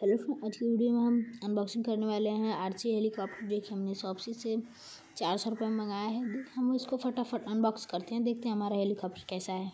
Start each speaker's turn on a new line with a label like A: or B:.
A: Hello friend, आज की video में हम अनबॉक्सिंग करने वाले हैं आरची हेलीकॉप्टर, जो कि हमने शॉपसी से चार सौ रुपये में मंगाया है। हम इसको फटाफट अनबॉक्स करते हैं, देखते हैं हमारा हेलीकॉप्टर कैसा है।